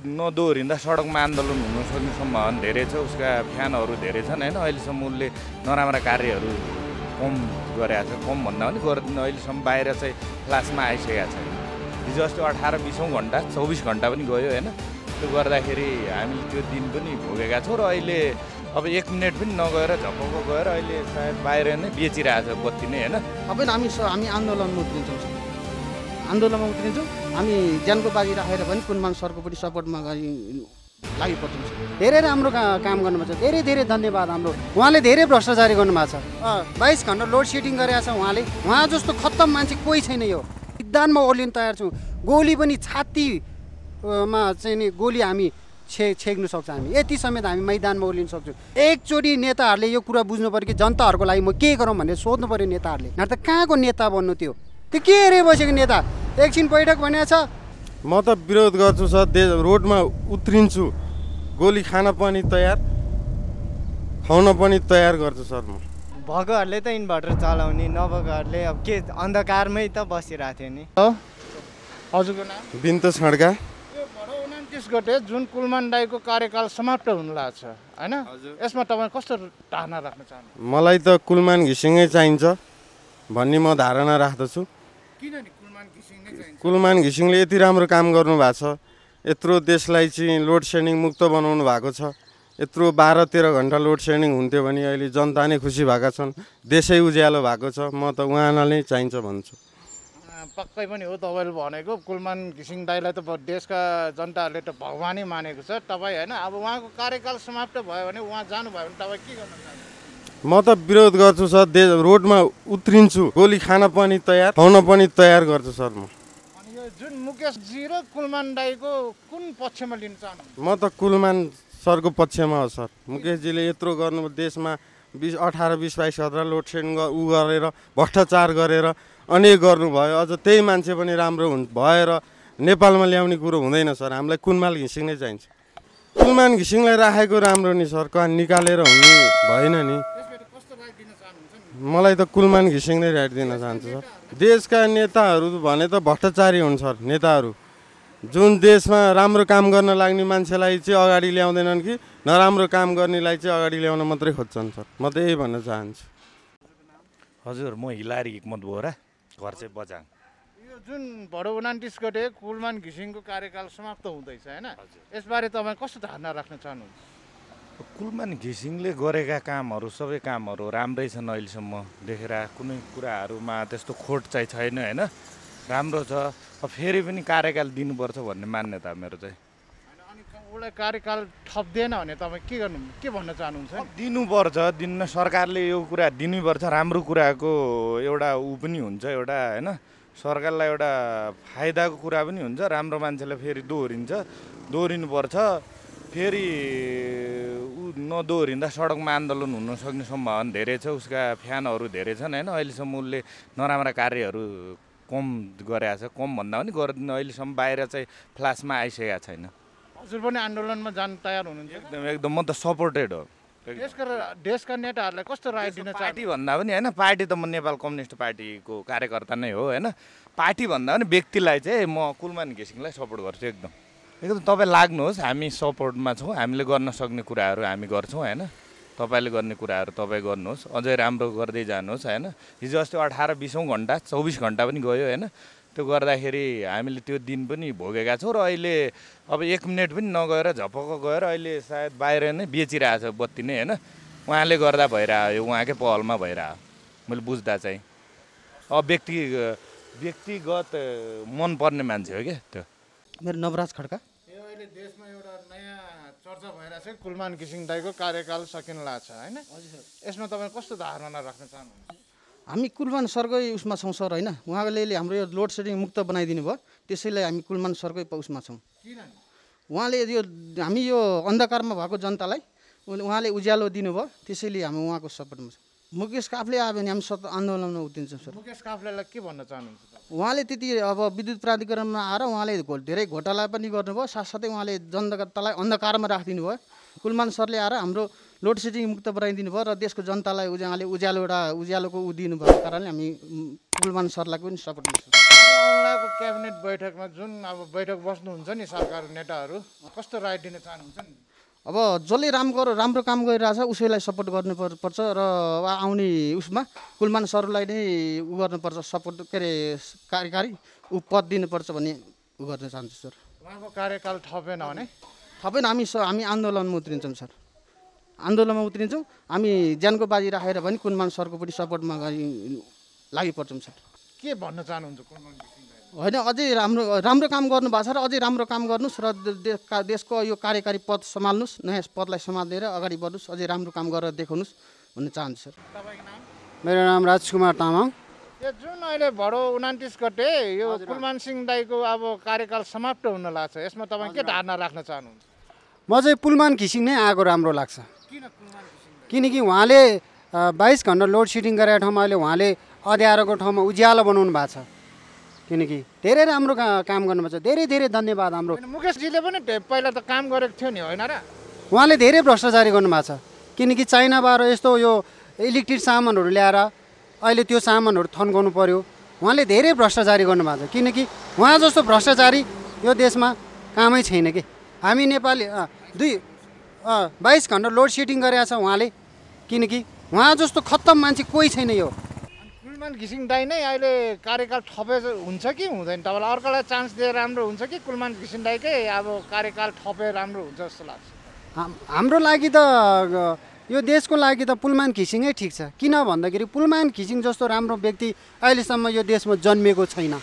नदोहोरिँदा सडकमा आन्दोलन हुन सक्ने सम्भावना धेरै छ। उसका फ्यानहरू धेरै छन् होइन? अहिलेसम्म उसले नराम्रा कार्यहरू कम गरेका छ। कम भन्दा पनि गरिदिन अहिलेसम्म बाहिर चाहिँ फ्लासमा आइसकेका छैन। हिजो अस्ति अठार बिसौँ घन्टा चौबिस घन्टा पनि गयो होइन? त्यो गर्दाखेरि हामीले त्यो दिन पनि भोगेका छौँ र अहिले अब एक मिनट पनि नगएर झपक्क गएर अहिले सायद बाहिर नै बेचिरहेको छ बत्ती नै होइन? सबै हामी हामी आन्दोलनमा उत्रिन्छौँ आन्दोलनमा उत्रिन्छौँ। हामी ज्यानको बाजी राखेर पनि कुनमान सरकोपट्टि सपोर्टमा गरी- लागि सर। धेरै राम्रो का, काम गर्नुभएको छ। धेरै धेरै धन्यवाद हाम्रो। उहाँले धेरै भ्रष्टाचारी गर्नुभएको छ। बाइस घन्टा लोड सेडिङ गरेका छ उहाँले। उहाँ जस्तो खत्तम मान्छे कोही छैन यो। सिद्धान्तमा ओर्लिन तयार छौँ। गोली पनि छाती अ, मा चाहिँ नि गोली हामी छे छेक्नु सक्छ हामी। यति समेत हामी मैदानमा ओर्लिन सक्छौँ। एकचोटि नेताहरूले यो कुरा बुझ्नु पऱ्यो कि जनताहरूको लागि म के गरौँ भनेर सोध्नु पऱ्यो नेताहरूले। नत्र कहाँको नेता बन्नु त्यो? त्यो के अरे बसेको नेता? एकछिन बैठक भनेको छ। म त विरोध गर्छु सर दे रोडमा उत्रिन्छु। गोली खान पनि तयार खुवाउन पनि तयार गर्छु सर म। भएकोहरूले त इन्भर्टर चलाउने नभएकोहरूले अब के अन्धकारमै त बसिरहेको थियो नि। हजुरको नाम? बिन्त भदौ उनातिस गते जुन कुलमान दाईको कार्यकाल समाप्त हुनु लाग्छ होइन? यसमा तपाईँ कस्तो धारणा राख्न चाहनुहुन्छ? मलाई त कुलमान घिसिङै चाहिन्छ भन्ने म धारणा राख्दछु। किन नि कुलमान घिसिङले यति राम्रो काम गर्नुभएको छ। यत्रो देशलाई चाहिँ लोड सेडिङ मुक्त बनाउनु भएको छ। यत्रो बाह्र तेह्र घन्टा लोड सेडिङ हुन्थ्यो भने अहिले जनता नै खुसी भएका छन्। देशै उज्यालो भएको छ। म त उहाँलाई नै चाहिन्छ भन्छु। पक्कै पनि हो तपाईँले भनेको। कुलमान घिसिङ दाईलाई त देशका जनताहरूले त भगवानै मानेको छ। तपाईँ होइन अब उहाँको कार्यकाल समाप्त भयो भने उहाँ जानुभयो भने तपाईँ के गर्न चाहनुहुन्छ? म त विरोध गर्छु सर। दे रोडमा उत्रिन्छु। गोली खान पनि तयार खुवाउन पनि तयार गर्छु सर म। जुन मुकेशजी र कुलमान दाईको कुन पक्षमा लिन चाहनुहुन्छ? म त कुलमान सरको पक्षमा हो सर। मुकेशजीले यत्रो गर्नु देशमा बिस अठार बिस बाइस हजार लोड सेडिङ ग- उ गरेर भ्रष्टाचार गरेर अनेक गर्नुभयो। अझ त्यही मान्छे पनि राम्रो हुन् भएर नेपालमा ल्याउने कुरो हुँदैन सर। हामीलाई कुलमाल घिसिङ नै चाहिन्छ। कुलमान घिसिङलाई राखेको राम्रो नि सर। कहाँ निकालेर हुने भएन नि। मलाई त कुलमान घिसिङ नै राइट दिन चाहन्छु सर। देशका नेताहरू भने त भ्रष्टाचारी हुन् सर नेताहरू। जुन देशमा राम्रो काम गर्न लाग्ने मान्छेलाई चाहिँ अगाडि ल्याउँदैनन् कि नराम्रो काम गर्नेलाई चाहिँ अगाडि ल्याउन मात्रै खोज्छन् सर। म त यही भन्न चाहन्छु। हजुर म हिलारी हिक्मत बोरा घर चाहिँ बजाङ यो जुन भदौ उनातिस गते कुलमान घिसिङको कार्यकाल समाप्त हुँदैछ होइन? यसबारे तपाईँ कस्तो धारणा राख्न चाहनुहुन्छ? कुलमान घिसिङले गरेका कामहरू सबै कामहरू राम्रै छन् अहिलेसम्म देखेर कुनै कुराहरूमा त्यस्तो खोट चाहिँ छैन होइन? राम्रो छ। अब फेरि पनि कार्यकाल दिनुपर्छ भन्ने मान्यता मेरो चाहिँ। उसलाई कार्यकाल थप्दिएन भने तपाईँ के गर्नु के भन्न चाहनुहुन्छ? दिनुपर्छ दिन्न सरकारले यो कुरा दिनुपर्छ राम्रो कुराको एउटा ऊ पनि हुन्छ एउटा होइन? सरकारलाई एउटा फाइदाको कुरा पनि हुन्छ राम्रो मान्छेलाई फेरि दोहोरिन्छ दोहोरिनुपर्छ। फेरि नदोहोरिँदा सडकमा आन्दोलन हुन सक्ने सम्भावना धेरै छ। उसका फ्यानहरू धेरै छन् होइन? अहिलेसम्म उसले नराम्रा कार्यहरू कम गरेका छ। कम भन्दा पनि गरिदिन अहिलेसम्म बाहिर चाहिँ फ्लासमा आइसकेका छैन। हजुर पनि आन्दोलनमा जान तयार हुनुहुन्छ। एकदम एकदम। म त सपोर्टेड हो। देशका देशका नेताहरूलाई कस्तो राय दिन पार्टी भन्दा पनि होइन? पार्टी त म नेपाल कम्युनिस्ट पार्टीको कार्यकर्ता नै हो होइन? पार्टी भन्दा पनि व्यक्तिलाई चाहिँ म कुलमान घिसिङलाई सपोर्ट गर्छु एकदम। एकदम तपाईँ लाग्नुहोस् हामी सपोर्टमा छौँ हामीले गर्न सक्ने कुराहरू हामी गर्छौँ होइन? तपाईँले गर्ने कुराहरू तपाईँ गर्नुहोस् अझै राम्रो गर्दै जानुहोस् होइन? हिजो अस्ति अठार बिसौँ घन्टा चौबिस घन्टा पनि गयो होइन? त्यो गर्दाखेरि हामीले त्यो दिन पनि भोगेका छौँ र अहिले अब एक मिनट पनि नगएर झपक्क गएर अहिले सायद बाहिर नै बेचिरहेको छ बत्ती नै होइन? उहाँले गर्दा भइरह्यो उहाँकै पहलमा भइरह्यो। मैले बुझ्दा चाहिँ। अब व्यक्ति व्यक्तिगत मनपर्ने मान्छे हो क्या त्यो। मेरो नवराज खड्का। अहिले देशमा एउटा नयाँ चर्चा भइरहेको छ कुलमान घिसिङ दाईको कार्यकाल सकिन लाग्छ होइन? यसमा तपाईँ कस्तो धारणा राख्न चाहनुहुन्छ? हामी कुलमान सरकै उसमा छौँ सर होइन? उहाँले हाम्रो यो लोड सेडिङ मुक्त बनाइदिनु भयो। त्यसैले हामी कुलमान सरकै उसमा छौँ। किन उहाँले यो हामी यो अन्धकारमा भएको जनतालाई उहाँले उज्यालो दिनुभयो। त्यसैले हामी उहाँको सपोर्टमा छौँ। मुकेश काफले आयो भने हामी सत आन्दोलनमा उत्रिन्छौँ सर। मुकेश काफ्लेलाई के भन्न चाहनुहुन्छ? उहाँले त्यति अब विद्युत प्राधिकरणमा आएर उहाँले धेरै घोटाला पनि गर्नुभयो साथसाथै उहाँले जनतालाई अन्धकारमा राखिदिनु भयो कुलमान सरले आएर हाम्रो लोड सेडिङ मुक्त बनाइदिनु भयो र देशको जनतालाई उहाँले उज्यालो एउटा उज्यालोको उ दिनुभएको कारणले हामी कुलमान सरलाई पनि सपोर्ट गर्छौँ आउलाको क्याबिनेट बैठकमा जुन अब बैठक बस्नुहुन्छ नि सरकार नेताहरू कस्तो राय दिन चाहनुहुन्छ नि? अब जसले राम्रो गर राम्रो काम गरिरहेछ उसैलाई सपोर्ट गर्नु पर- पर्छ र आउने उसमा कुलमान सरलाई नै उ गर्नुपर्छ सपोर्ट के अरे कार्यकारी ऊ पद दिनुपर्छ भन्ने उ गर्न चाहन्छु सर। उहाँको कार्यकाल थपेन भने? थपेन हामी स हामी आन्दोलनमा उत्रिन्छौँ सर। आन्दोलनमा उत्रिन्छौँ हामी ज्यानको बाजी राखेर पनि कुलमान सरको पनि सपोर्टमा लागि पर्छौँ सर। के भन्न चाहनुहुन्छ कुलमान? होइन अझै राम्रो राम्रो काम गर्नुभएको छ र अझै राम्रो काम गर्नुहोस् र देशका देशको यो कार्यकारी पद सम्हाल्नुहोस् नयाँ पदलाई सम्हालेर अगाडि बढ्नुहोस् अझै राम्रो काम गरेर देखाउनुहोस् भन्न चाहन्छु सर। तपाईँको नाम? मेरो नाम राजकुमार तामाङ। यो जुन अहिले भडो उनातिस गते यो कुलमान सिंह दाईको अब कार्यकाल समाप्त हुन लाग्छ यसमा तपाईँ के धारणा राख्न चाहनुहुन्छ? म चाहिँ पुलमान घिसिङ नै आएको राम्रो लाग्छ। किनकि उहाँले बाइस घन्टा लोड सेडिङ गरेको ठाउँमा अहिले उहाँले अँध्यारोको ठाउँमा उज्यालो बनाउनु भएको छ। किनकि धेरै राम्रो का- काम गर्नुभएको छ धेरै धेरै धन्यवाद हाम्रो। मुकेशजीले पनि पहिला त काम गरेको थियो नि होइन र? उहाँले धेरै भ्रष्टाचारी गर्नुभएको छ। किनकि चाइनाबाट यस्तो यो इलेक्ट्रिक सामानहरू ल्याएर अहिले त्यो सामानहरू थन्काउनु पर्यो। उहाँले धेरै भ्रष्टाचारी गर्नुभएको छ। किनकि उहाँ जस्तो भ्रष्टाचारी यो देशमा कामै छैन कि। हामी नेपाली दुई बाइस घन्टा लोड सेडिङ गरेका छ उहाँले। किनकि उहाँ जस्तो खत्तम मान्छे कोही छैन यो। कुलमान घिसिङ दाई नै अहिले कार्यकाल थपे हुन्छ कि हुँदैन? तपाईँलाई अर्कोलाई चान्स दिएर राम्रो हुन्छ कि कुलमान घिसिङ दाईकै अब कार्यकाल थपे राम्रो हुन्छ जस्तो लाग्छ? हाम- हाम्रो लागि त यो देशको लागि त पुलमान घिसिङै ठिक छ। किन भन्दाखेरि पुलमान घिसिङ जस्तो राम्रो व्यक्ति अहिलेसम्म यो देशमा जन्मिएको छैन।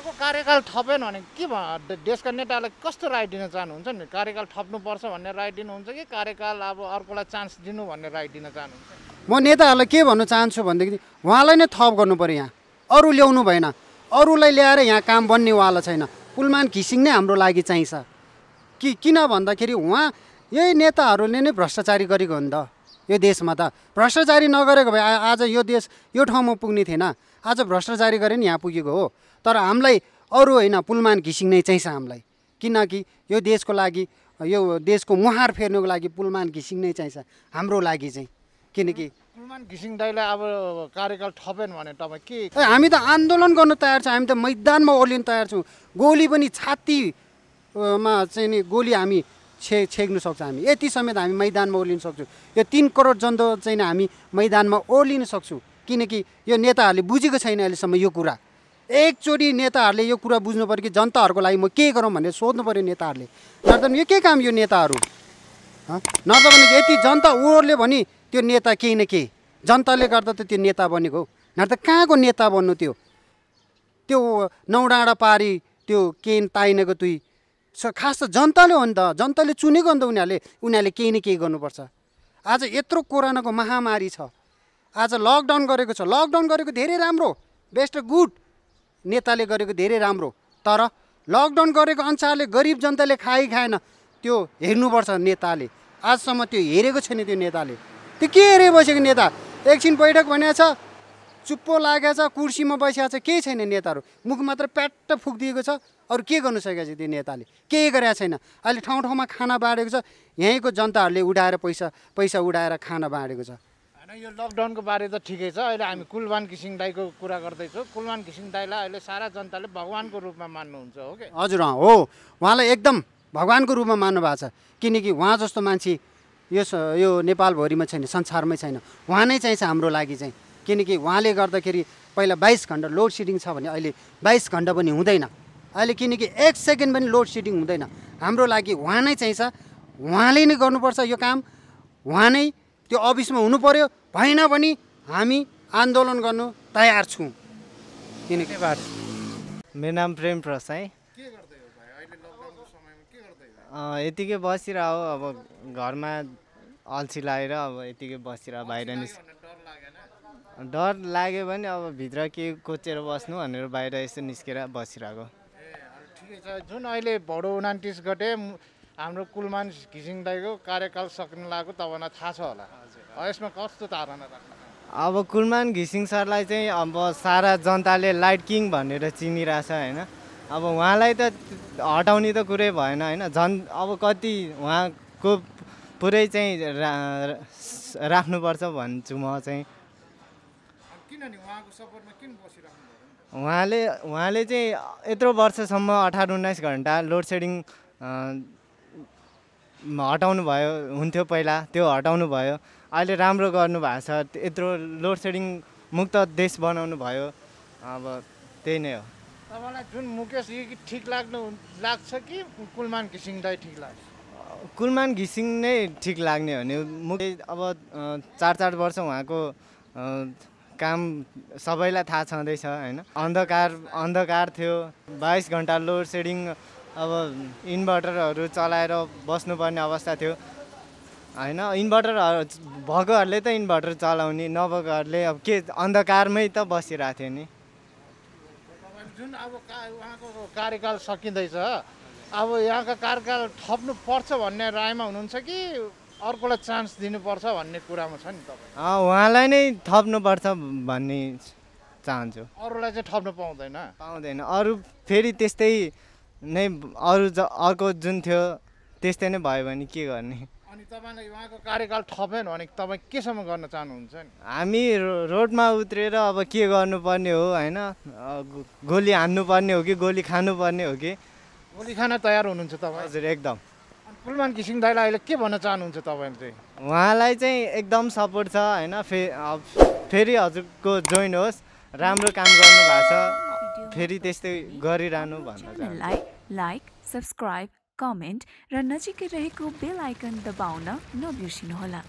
उहाँको कार्यकाल थपेन भने के भ- दे- देशका नेतालाई कस्तो राय दिन चाहनुहुन्छ नि? कार्यकाल थप्नुपर्छ भन्ने राय दिनुहुन्छ कि कार्यकाल अब अर्कोलाई चान्स दिनु भन्ने राय दिन चाहनुहुन्छ? म नेताहरूलाई के भन्न चाहन्छु भनेदेखि उहाँलाई नै थप गर्नु पऱ्यो यहाँ। अरू ल्याउनु भएन। अरूलाई ल्याएर यहाँ काम बन्नेवाला छैन। पुलमान घिसिङ नै हाम्रो लागि चाहिन्छ कि किन भन्दाखेरि उहाँ यही नेताहरूले नै भ्रष्टाचारी गरेको हो नि त। यो देशमा त। भ्रष्टाचारी नगरेको भए आज यो देश यो ठाउँमा पुग्ने थिएन। आज भ्रष्टाचारी गरेर नि यहाँ पुगेको हो। तर हामीलाई अरू होइन पुलमान घिसिङ नै चाहिन्छ हामीलाई। किनकि यो देशको लागि यो देशको मुहार फेर्नुको लागि पुलमान घिसिङ नै चाहिन्छ हाम्रो लागि चाहिँ। किनकि कुलमान घिसिङ दाईलाई अब कार्यकाल थपेन भने तपाईँ के हामी त आन्दोलन गर्न तयार छौँ हामी त मैदानमा ओर्लिन तयार छौँ। गोली पनि छाती अ, मा चाहिँ नि गोली हामी छे छेक्नु सक्छ हामी। यति समेत हामी मैदानमा ओर्लिन सक्छौँ। यो तिन करोड जनता चाहिँ हामी मैदानमा ओर्लिन सक्छौँ। किनकि यो नेताहरूले बुझेको छैन अहिलेसम्म यो कुरा। एकचोटि नेताहरूले यो कुरा बुझ्नु पऱ्यो कि जनताहरूको लागि म के गरौँ भनेर सोध्नु पऱ्यो नेताहरूले। नत्र यो के काम यो नेताहरू? नत्र भने यति जनता ओर्ल्यो भने त्यो नेता केही न केही। जनताले गर्दा त त्यो नेता बनेको हो। नत्र कहाँको नेता बन्नु त्यो? त्यो नौ डाँडा पारी त्यो केन ताइनेको तुई। खास त जनताले हो नि त। जनताले चुनेको हो नि त उनीहरूले। उनीहरूले केही न केही गर्नुपर्छ। आज यत्रो कोरोनाको महामारी छ। आज लकडाउन गरेको छ। लकडाउन गरेको धेरै राम्रो। Best good. नेताले गरेको धेरै राम्रो तर लकडाउन गरेको अनुसारले गरिब जनताले खाइ खाएन त्यो हेर्नुपर्छ नेताले। आजसम्म त्यो हेरेको छैन त्यो नेताले। त्यो के हेरे बसेको नेता? एकछिन बैठक भनेको छ चुप्पो लागेको छ कुर्सीमा बसेको छ केही छैन नेताहरू। मुख मात्र प्याट्ट फुकिदिएको छ अरू के गर्नु सकेको छ त्यो नेताले? केही गरेको छैन। अहिले ठाउँ ठाउँमा खाना बाँडेको छ यहीँको जनताहरूले उडाएर पैसा पैसा उडाएर खाना बाँडेको छ। होइन यो लकडाउनको बारे त ठिकै छ। अहिले हामी कुलमान घिसिङ दाईको कुरा गर्दैछौँ। कुलमान घिसिङ दाईलाई अहिले सारा जनताले भगवान्को रूपमा मान्नुहुन्छ हो कि? हजुर अँ हो। उहाँलाई एकदम भगवान्को रूपमा मान्नु भएको छ। किनकि उहाँ जस्तो मान्छे यो यो नेपालभरिमा छैन संसारमै छैन। उहाँ नै चाहिन्छ हाम्रो लागि चाहिँ। किनकि उहाँले गर्दाखेरि पहिला बाइस घन्टा लोड सेडिङ छ भने अहिले बाइस घन्टा पनि हुँदैन। अहिले किनकि एक सेकेन्ड पनि लोड सेडिङ हुँदैन। हाम्रो लागि उहाँ नै चाहिन्छ। उहाँले नै गर्नुपर्छ यो काम। उहाँ नै त्यो अफिसमा हुनु पर्यो भएन भने हामी आन्दोलन गर्नु तयार छौँ। किनकि मेरो नाम प्रेम प्रसाई के गर्दै हो भाइ? अहिले लकडाउनको समयमा के गर्दै हो? अँ, यतिकै बसिरह अब घरमा अल्छी लागेर अब यतिकै बसिरह बाहिर निस् डर लागेन? डर लाग्यो भने अब भित्र के कोचेर बस्नु भनेर बाहिर यसो निस्केर बसिरहेको। ए अरू ठिकै छ। जुन अहिले भडो उनातिस गते हाम्रो कुलमान घिसिङ दाईको कार्यकाल सक्न लागेको तपाईँलाई थाहा छ होला। यसमा कस्तो धारणा राख्नु? अब कुलमान घिसिङ सरलाई चाहिँ अब सारा जनताले लाइट किङ भनेर चिनिरहेछ होइन? अब उहाँलाई त हटाउने त कुरै भएन होइन? झन् अब कति उहाँको पुरै चाहिँ रा राख्नुपर्छ भन्छु म चाहिँ। उहाँले उहाँले चाहिँ यत्रो वर्षसम्म अठार उन्नाइस घन्टा लोड सेडिङ हटाउनु भयो हुन्थ्यो पहिला त्यो हटाउनु भयो। अहिले राम्रो गर्नुभएको छ। यत्रो लोड सेडिङ मुक्त देश बनाउनु भयो। अब त्यही नै हो। तपाईँलाई जुन मुकेश ठिक लाग्नु लाग्छ कि कुलमान घिसिङ दाई ठिक लाग्छ? कुलमान घिसिङ नै ठिक लाग्ने हो भने मुख्य अब चार चार वर्ष उहाँको काम सबैलाई थाहा छँदैछ होइन? अन्धकार अन्धकार थियो। बाइस घन्टा लोड सेडिङ अब इन्भर्टरहरू चलाएर बस्नुपर्ने अवस्था थियो। होइन इन्भर्टर भएकोहरूले त इन्भर्टर चलाउने नभएकोहरूले अब के अन्धकारमै त बसिरहेको थियो नि। जुन अब का उहाँको कार्यकाल सकिँदैछ अब यहाँका कार्यकाल थप्नु पर्छ भन्ने रायमा हुनुहुन्छ कि अर्कोलाई चान्स दिनुपर्छ भन्ने कुरामा छ नि तपाईँ? उहाँलाई नै थप्नुपर्छ भन्ने चाहन्छु। अरूलाई चाहिँ थप्नु पाउँदैन? पाउँदैन। अरू फेरि त्यस्तै नै अरू अर्को जुन थियो त्यस्तै नै भयो भने के गर्ने? अनि तपाईँलाई उहाँको कार्यकाल थपेन भने तपाईँ केसम्म गर्न चाहनुहुन्छ नि? हामी रो- रोडमा उत्रेर अब के गर्नुपर्ने हो होइन? गोली हान्नुपर्ने हो कि गोली खानुपर्ने हो कि? गोली खान तयार हुनुहुन्छ तपाईँ? हजुर एकदम। कुलमान घिसिङ दाईलाई अहिले के भन्न चाहनुहुन्छ तपाईँले चाहिँ? उहाँलाई चाहिँ एकदम सपोर्ट छ होइन? फे अब फेरि हजुरको जोइन होस् राम्रो काम गर्नुभएको छ। फेरि त्यस्तै गरिरहनु भन्न चाहन्छु। च्यानललाई लाइक सब्सक्राइब कमेन्ट र नजिकै रहेको बेल आइकन दबाउन नबिर्सिनुहोला।